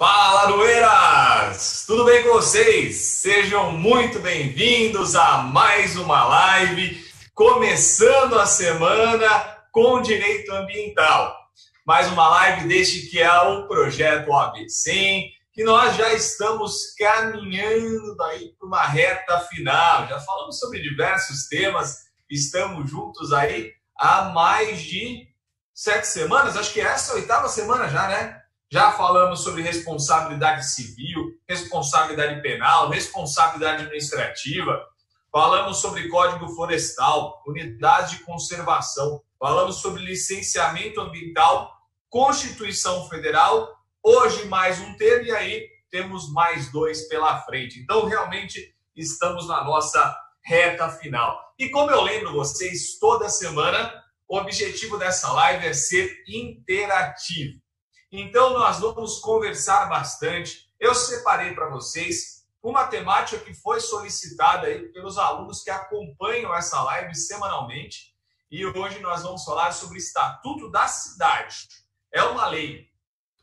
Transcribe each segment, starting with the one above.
Fala, Aroeiras! Tudo bem com vocês? Sejam muito bem-vindos a mais uma live, começando a semana com direito ambiental. Mais uma live deste que é o projeto OAB100, que nós já estamos caminhando aí para uma reta final. Já falamos sobre diversos temas, estamos juntos aí há mais de sete semanas, acho que essa é a oitava semana já, né? Já falamos sobre responsabilidade civil, responsabilidade penal, responsabilidade administrativa. Falamos sobre código florestal, unidade de conservação. Falamos sobre licenciamento ambiental, Constituição Federal. Hoje mais um termo e aí temos mais dois pela frente. Então realmente estamos na nossa reta final. E como eu lembro vocês toda semana, o objetivo dessa live é ser interativo. Então, nós vamos conversar bastante. Eu separei para vocês uma temática que foi solicitada aí pelos alunos que acompanham essa live semanalmente. E hoje nós vamos falar sobre o Estatuto da Cidade. É uma lei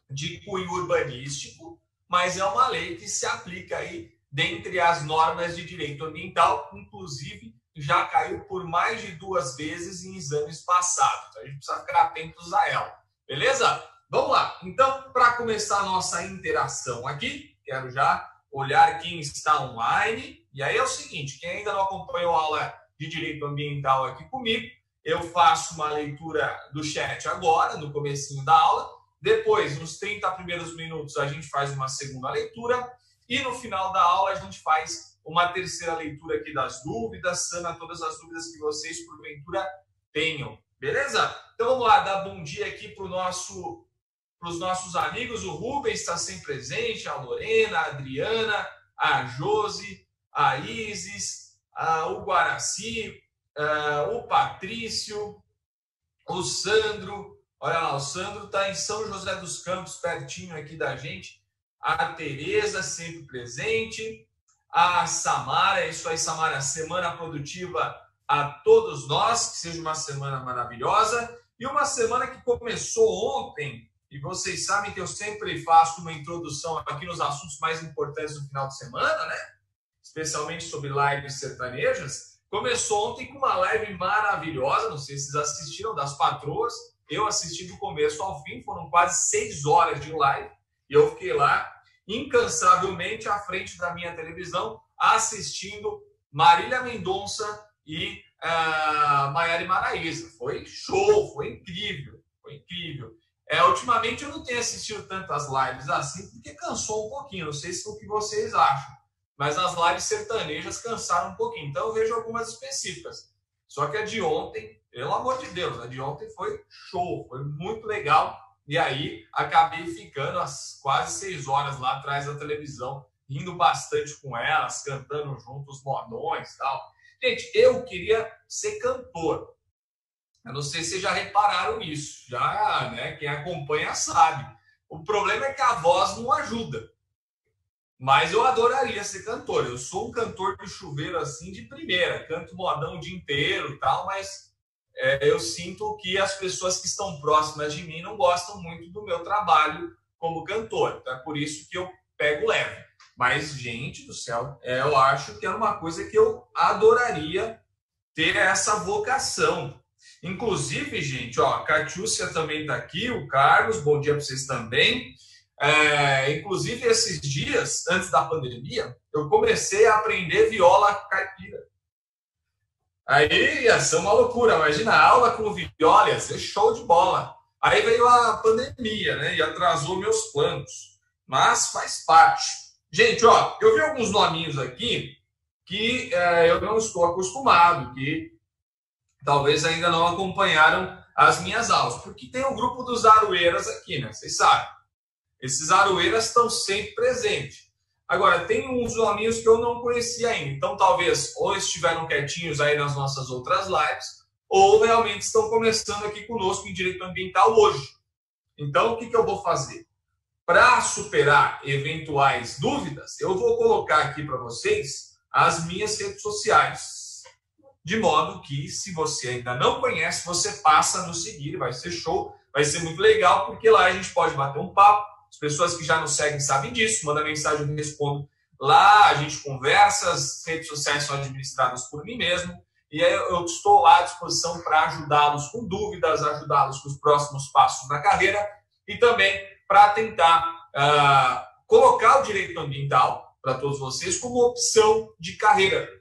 de cunho urbanístico, mas é uma lei que se aplica aí dentre as normas de direito ambiental, inclusive já caiu por mais de duas vezes em exames passados. Então a gente precisa ficar atentos a ela. Beleza? Vamos lá. Então, para começar a nossa interação aqui, quero já olhar quem está online. E aí é o seguinte, quem ainda não acompanhou a aula de direito ambiental aqui comigo, eu faço uma leitura do chat agora, no comecinho da aula. Depois, nos 30 primeiros minutos, a gente faz uma segunda leitura. E no final da aula, a gente faz uma terceira leitura aqui das dúvidas, sana todas as dúvidas que vocês, porventura, tenham. Beleza? Então vamos lá, dar bom dia aqui para o nosso para os nossos amigos. O Rubens está sempre presente, a Lorena, a Adriana, a Josi, a Isis, a, o Guaraci, a, o Patrício, o Sandro. Olha lá, o Sandro está em São José dos Campos, pertinho aqui da gente. A Tereza, sempre presente. A Samara, é isso aí, Samara, semana produtiva a todos nós, que seja uma semana maravilhosa. E uma semana que começou ontem, e vocês sabem que eu sempre faço uma introdução aqui nos assuntos mais importantes do final de semana, né? Especialmente sobre lives sertanejas. Começou ontem com uma live maravilhosa, não sei se vocês assistiram, das patroas. Eu assisti do começo ao fim, foram quase seis horas de live. E eu fiquei lá incansavelmente à frente da minha televisão, assistindo Marília Mendonça e uh, Maiara Maraíza. Foi show, foi incrível, foi incrível. É, ultimamente eu não tenho assistido tantas lives assim, porque cansou um pouquinho. Não sei se é o que vocês acham, mas as lives sertanejas cansaram um pouquinho. Então eu vejo algumas específicas. Só que a de ontem, pelo amor de Deus, a de ontem foi show, foi muito legal. E aí acabei ficando às quase seis horas lá atrás da televisão, rindo bastante com elas, cantando juntos modões e tal. Gente, eu queria ser cantor. Eu não sei se vocês já repararam nisso. Já, né? Quem acompanha sabe. O problema é que a voz não ajuda. Mas eu adoraria ser cantor. Eu sou um cantor de chuveiro assim de primeira. Canto modão o dia inteiro tal, mas é, eu sinto que as pessoas que estão próximas de mim não gostam muito do meu trabalho como cantor. Então é por isso que eu pego leve. Mas, gente do céu, é, eu acho que é uma coisa que eu adoraria ter essa vocação. Inclusive, gente, ó, a Catiúcia também está aqui, o Carlos, bom dia para vocês também. É, inclusive, esses dias, antes da pandemia, eu comecei a aprender viola caipira. Aí ia ser uma loucura, imagina, aula com viola, ia ser show de bola. Aí veio a pandemia, né, e atrasou meus planos. Mas faz parte. Gente, ó, eu vi alguns nominhos aqui que é, eu não estou acostumado, que talvez ainda não acompanharam as minhas aulas, porque tem o um grupo dos aroeiras aqui, né? Vocês sabem. Esses aroeiras estão sempre presentes. Agora, tem uns nominhos que eu não conhecia ainda. Então, talvez ou estiveram quietinhos aí nas nossas outras lives, ou realmente estão começando aqui conosco em Direito Ambiental hoje. Então, o que, que eu vou fazer? Para superar eventuais dúvidas, eu vou colocar aqui para vocês as minhas redes sociais de modo que, se você ainda não conhece, você passa a nos seguir, vai ser show, vai ser muito legal, porque lá a gente pode bater um papo, As pessoas que já nos seguem sabem disso, manda mensagem, eu respondo lá, a gente conversa, as redes sociais são administradas por mim mesmo, e eu estou lá à disposição para ajudá-los com dúvidas, ajudá-los com os próximos passos na carreira e também para tentar uh, colocar o direito ambiental para todos vocês como opção de carreira.